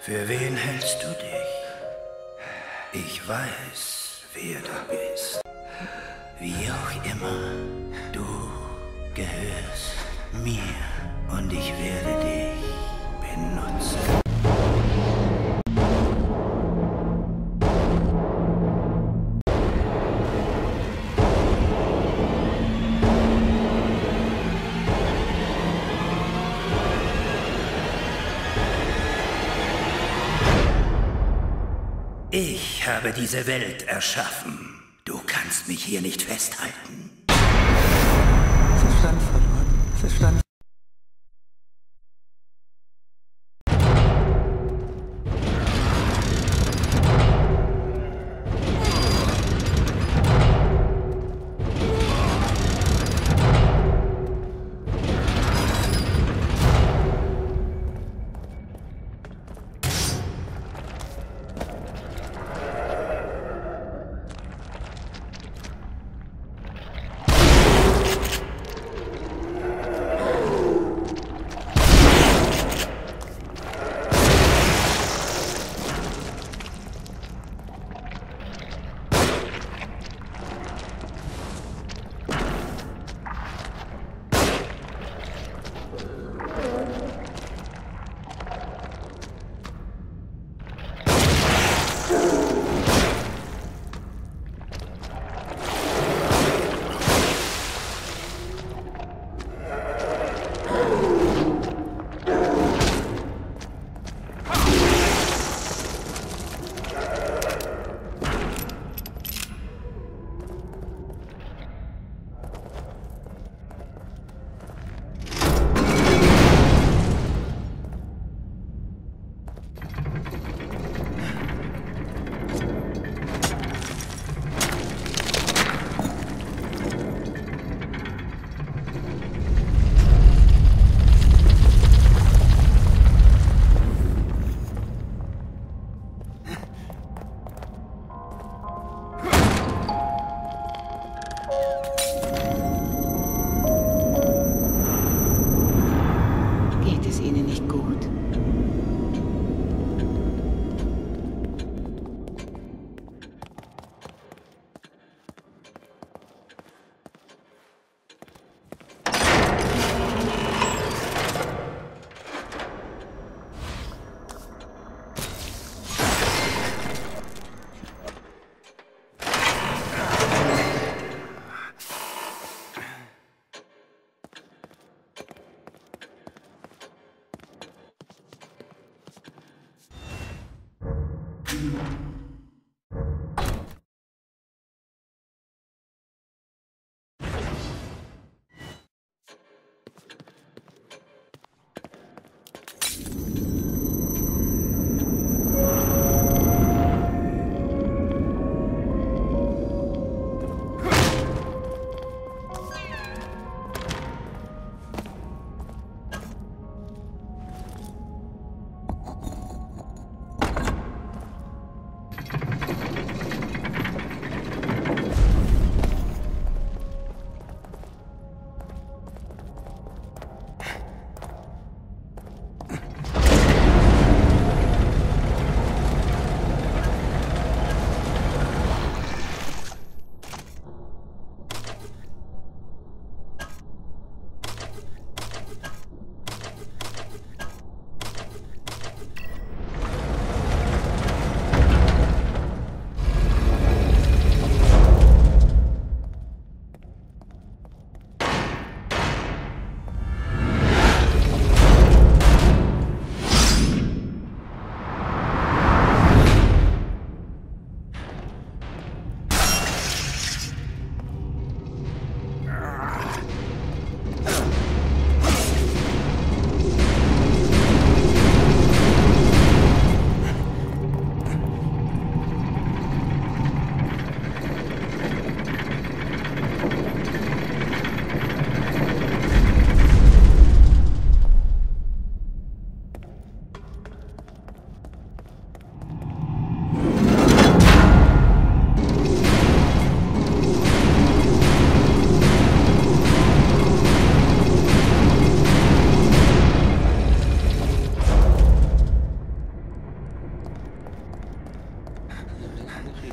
Für wen hältst du dich? Ich weiß, wer du bist. Wie auch immer, du gehörst mir und ich werde dich benutzen. Ich habe diese Welt erschaffen. Du kannst mich hier nicht festhalten. Verstand verloren. Verstand.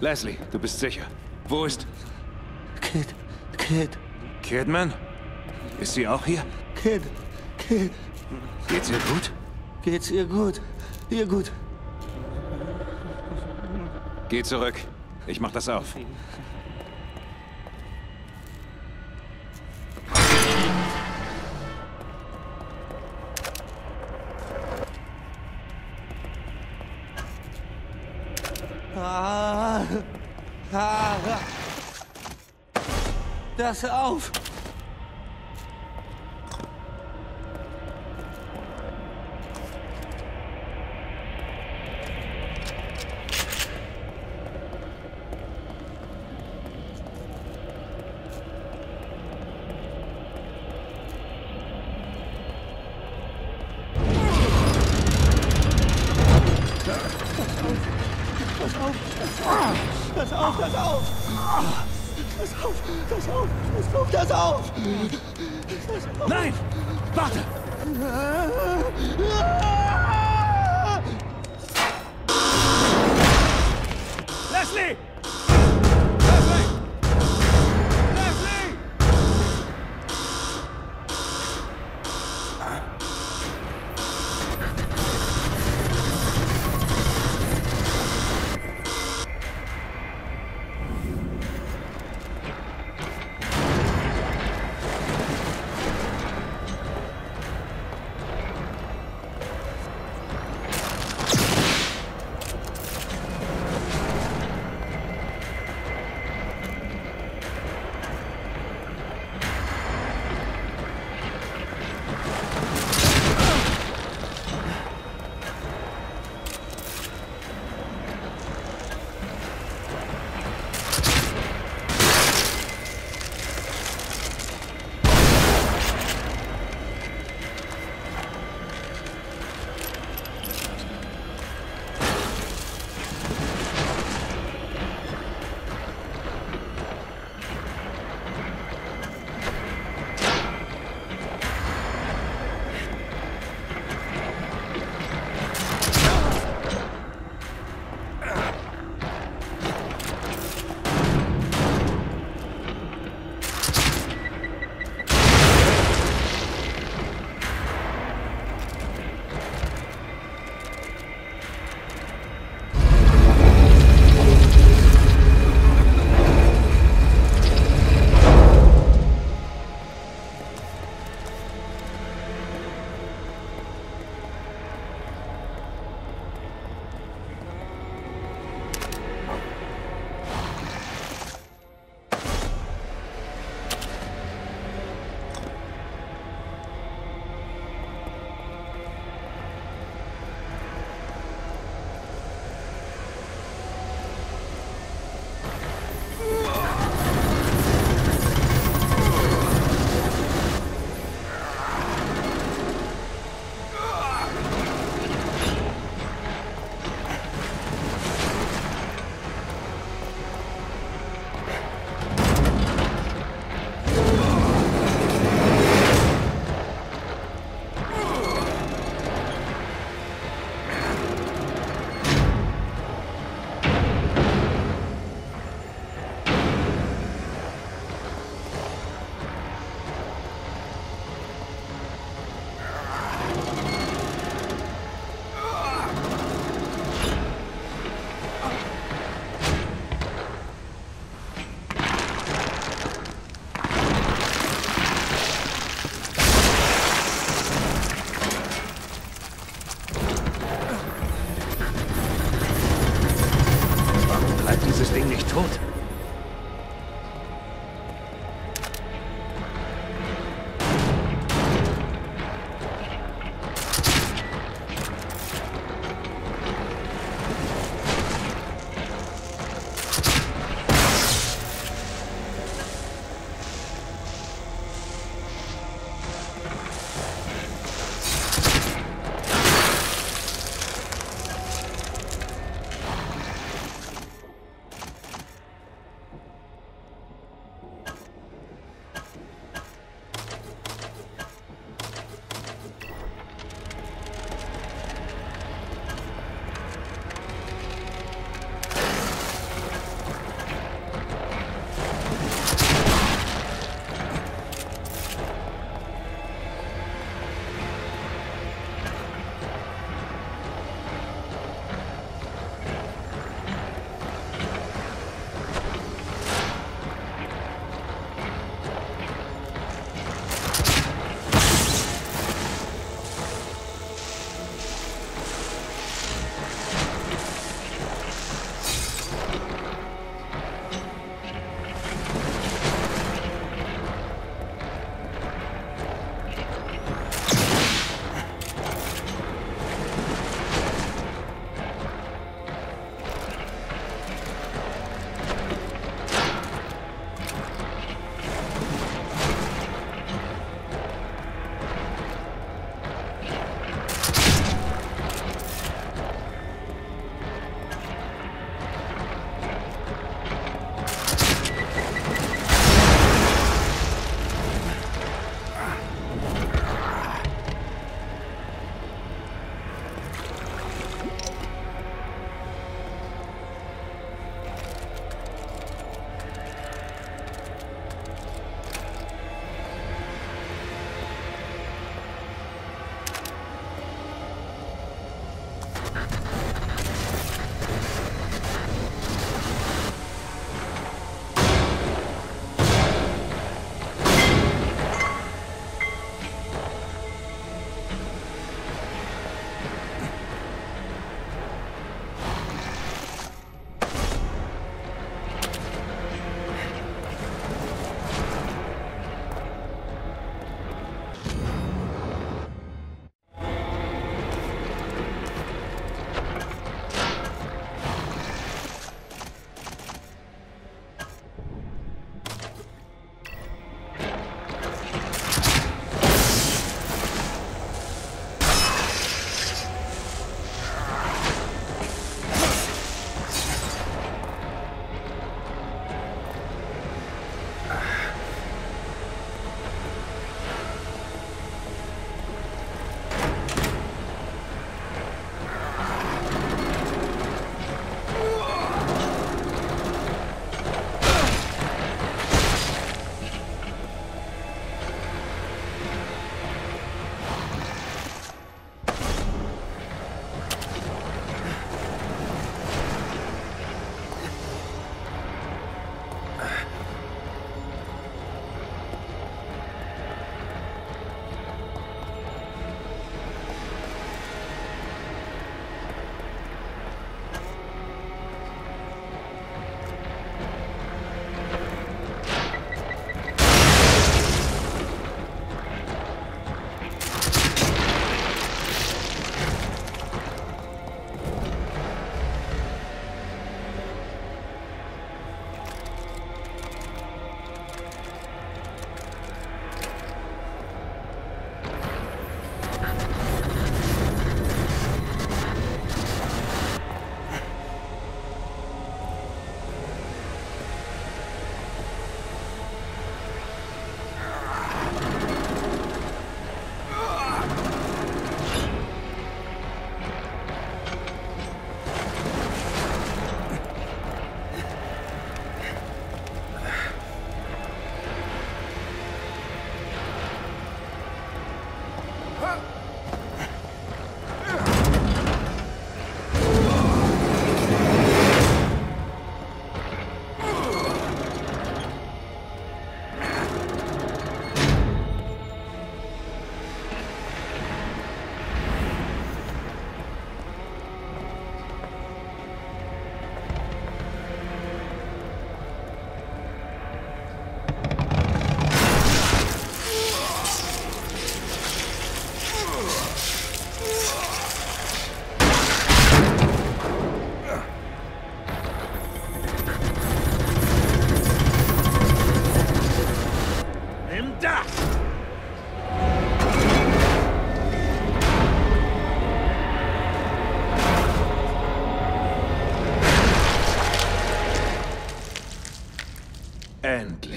Leslie, du bist sicher. Wo ist... Kid, Kid, Kidman? Ist sie auch hier? Kid, Kid. Geht's ihr gut? Geht's ihr gut? Ihr gut? Geh zurück. Ich mach das auf. Ah, ah, Das auf! Das auf, das auf! Das auf, das auf, das auf, das auf! Nein! Warte! Leslie!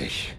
Dich.